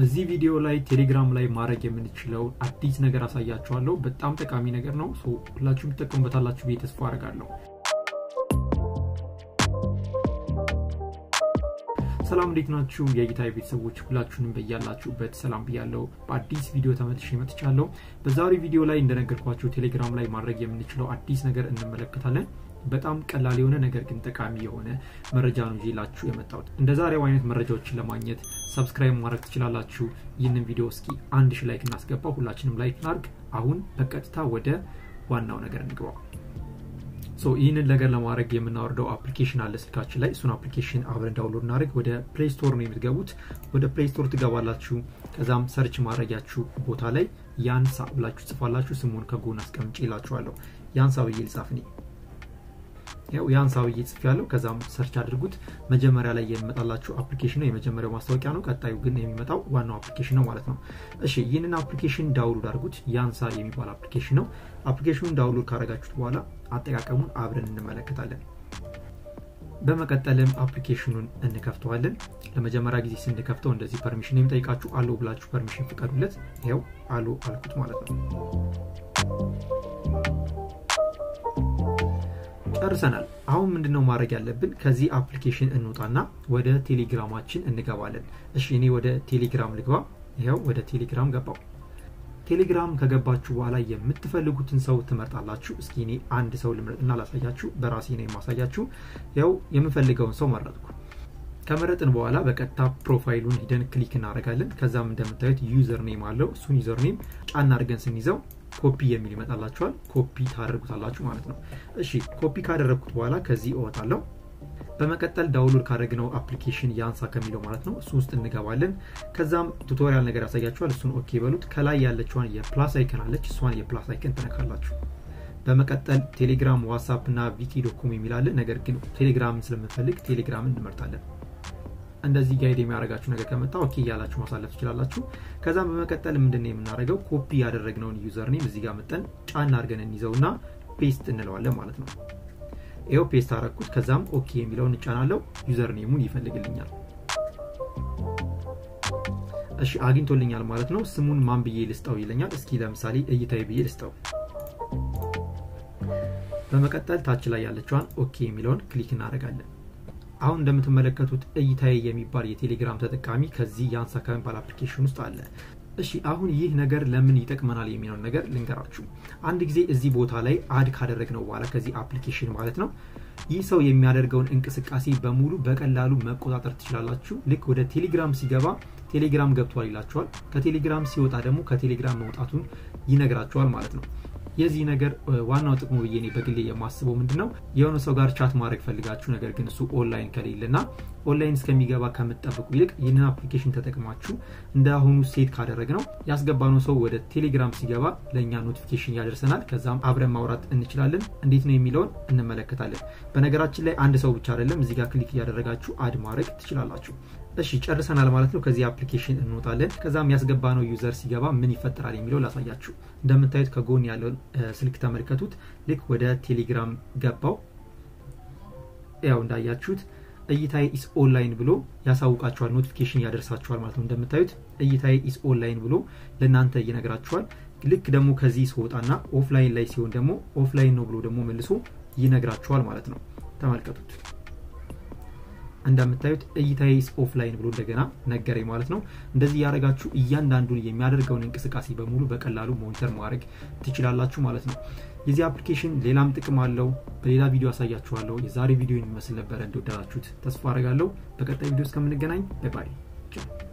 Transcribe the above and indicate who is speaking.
Speaker 1: በዚህ ቪዲዮ ላይ ቴሌግራም ላይ ማድረግ የምንችለው አዲስ ነገር አሳያችኋለሁ። በጣም ጠቃሚ ነገር ነው። ሁላችሁም ትጠቀሙበታላችሁ ብዬ ተስፋ አደርጋለሁ። ሰላም እንዴት ናችሁ? የጌታ ቤተሰቦች ሁላችሁንም በያላችሁበት ሰላም ብያለሁ። በአዲስ ቪዲዮ ተመልሼ መጥቻለሁ። በዛሬው ቪዲዮ ላይ እንደነገርኳችሁ ቴሌግራም ላይ ማድረግ የምንችለው አዲስ ነገር እንመለከታለን። በጣም ቀላል የሆነ ነገር ግን ጠቃሚ የሆነ መረጃ ነው ይዤላችሁ የመጣሁት። እንደ ዛሬው አይነት መረጃዎችን ለማግኘት subscribe ማድረግ ትችላላችሁ። ይህንን ቪዲዮ እስኪ አንድ ሺ like እናስገባ። ሁላችንም like እናድርግ። አሁን በቀጥታ ወደ ዋናው ነገር እንግባ። ይህንን ነገር ለማድረግ የምናወርደው application አለ ስልካችን ላይ። እሱን application አብረን download እናደርግ። ወደ Play Store ነው የምትገቡት። ወደ Play Store ትገባላችሁ። ከዛም search ማድረጊያችሁ ቦታ ላይ ያንሳ ብላችሁ ጽፋላችሁ። ስሙን ከጎን አስቀምጬ ይላችኋለሁ። ያንሳ ብዬ ልጻፍ እኔ ያው ያንሳ ብዬ ጽፍ ያለው ከዛም search አድርጉት። መጀመሪያ ላይ የሚመጣላችሁ application ነው፣ የመጀመሪያው ማስታወቂያ ነው። ቀጣዩ ግን የሚመጣው ዋናው application ነው ማለት ነው። እሺ ይህንን application download አድርጉት። ያንሳ የሚባል application ነው። application ኡን download ካረጋችሁት በኋላ አጠቃቀሙን አብረን እንመለከታለን። በመቀጠልም application ኡን እንከፍተዋለን። ለመጀመሪያ ጊዜ ስንከፍተው እንደዚህ permission የሚጠይቃችሁ allow ብላችሁ permission ፍቀዱለት። ይኸው allow አልኩት ማለት ነው። ጨርሰናል። አሁን ምንድነው ማድረግ ያለብን? ከዚህ application እንውጣና ወደ ቴሌግራማችን እንገባለን። እሺ እኔ ወደ ቴሌግራም ልግባ። ይኸው ወደ ቴሌግራም ገባው። ቴሌግራም ከገባችሁ በኋላ የምትፈልጉትን ሰው ትመርጣላችሁ። እስኪ እኔ አንድ ሰው ልምረጥና ላሳያችሁ። በራሴ ነው የማሳያችሁ። ያው የምፈልገውን ሰው መረጥኩ። ከመረጥን በኋላ በቀጥታ profile ኡን ሂደን click እናደርጋለን። ከዛም እንደምታዩት user name አለው። እሱን user name ጫና አድርገን ስንይዘው ኮፒ የሚል ይመጣላችኋል። ኮፒ ታደርጉታላችሁ ማለት ነው። እሺ ኮፒ ካደረግኩት በኋላ ከዚህ እወጣለሁ። በመቀጠል download ካደረግነው application ያንሳ ከሚለው ማለት ነው እሱ ውስጥ እንገባለን። ከዛም tutorial ነገር ያሳያችኋል። እሱን okay በሉት። ከላይ ያለችዋን የ plus icon አለች። እሷን የ plus icon ትነካላችሁ። በመቀጠል ቴሌግራም፣ WhatsApp እና VK.com የሚላለን ነገር ግን ቴሌግራምን ስለምንፈልግ ቴሌግራምን እንመርጣለን። እንደዚህ guide የሚያደርጋችሁ ነገር ከመጣ okay እያላችሁ ማሳለፍ ትችላላችሁ። ከዛም በመቀጠል ምንድን ነው የምናደርገው ኮፒ ያደረግነውን user name እዚህ ጋር መጠን ጫና አድርገን እንይዘውና paste እንለዋለን ማለት ነው። ይኸው paste አረግኩት። ከዛም okay የሚለውን እጫናለው። user name ኡን ይፈልግልኛል። እሺ አግኝቶልኛል ማለት ነው። ስሙን ማን ብዬ ልስጠው ይለኛል። እስኪ ለምሳሌ እይታዊ ብዬ ልስጠው። በመቀጠል ታች ላይ ያለችዋን okay የሚለውን click እናደርጋለን። አሁን እንደምትመለከቱት እይታዬ የሚባል የቴሌግራም ተጠቃሚ ከዚህ ያንሳ ከሚባል application ውስጥ አለ። እሺ አሁን ይህ ነገር ለምን ይጠቅመናል የሚለውን ነገር ልንገራችሁ። አንድ ጊዜ እዚህ ቦታ ላይ add ካደረግነው በኋላ ከዚህ application ማለት ነው ይህ ሰው የሚያደርገውን እንቅስቃሴ በሙሉ በቀላሉ መቆጣጠር ትችላላችሁ። ልክ ወደ ቴሌግራም ሲገባ ቴሌግራም ገብቷል ይላችኋል። ከቴሌግራም ሲወጣ ደግሞ ከቴሌግራም መውጣቱን ይነግራችኋል ማለት ነው። የዚህ ነገር ዋናው ጥቅሙ ብዬ እኔ በግሌ የማስበው ምንድን ነው የሆነ ሰው ጋር chat ማድረግ ፈልጋችሁ ነገር ግን እሱ ኦንላይን ከሌለ እና ኦንላይን እስከሚገባ ከምትጠብቁ ይልቅ ይህንን application ተጠቅማችሁ እንደ አሁኑ set ካደረግነው ያስገባነው ሰው ወደ ቴሌግራም ሲገባ ለእኛ notification ያደርሰናል። ከዛም አብረን ማውራት እንችላለን። እንዴት ነው የሚለውን እንመለከታለን። በነገራችን ላይ አንድ ሰው ብቻ አይደለም፣ እዚህ ጋር click እያደረጋችሁ add ማድረግ ትችላላችሁ። እሺ ጨርሰናል ማለት ነው። ከዚህ application እንወጣለን። ከዛም ያስገባነው user ሲገባ ምን ይፈጠራል የሚለው ላሳያችሁ። እንደምታዩት ከጎን ያለውን ስልክ ተመልከቱት። ልክ ወደ ቴሌግራም ገባው። ያው እንዳያችሁት እይታዬ is online ብሎ ያሳውቃችኋል፣ notification ያደርሳችኋል ማለት ነው። እንደምታዩት እይታዬ is online ብሎ ለእናንተ ይነግራችኋል። ልክ ደግሞ ከዚህ ሲወጣና ኦፍላይን ላይ ሲሆን ደግሞ offline ነው ብሎ ደግሞ መልሶ ይነግራችኋል ማለት ነው። ተመልከቱት። እንደምታዩት እይታዬ is offline ብሎ እንደገና ነገረኝ ማለት ነው። እንደዚህ ያደረጋችሁ እያንዳንዱን የሚያደርገውን እንቅስቃሴ በሙሉ በቀላሉ monitor ማድረግ ትችላላችሁ ማለት ነው። የዚህ application ሌላም ጥቅም አለው። በሌላ ቪዲዮ አሳያችኋለሁ። የዛሬ ቪዲዮ የሚመስል ነበረ። እንደወደዳችሁት ተስፋ አደርጋለሁ። በቀጣይ ቪዲዮ እስከምንገናኝ bye bye።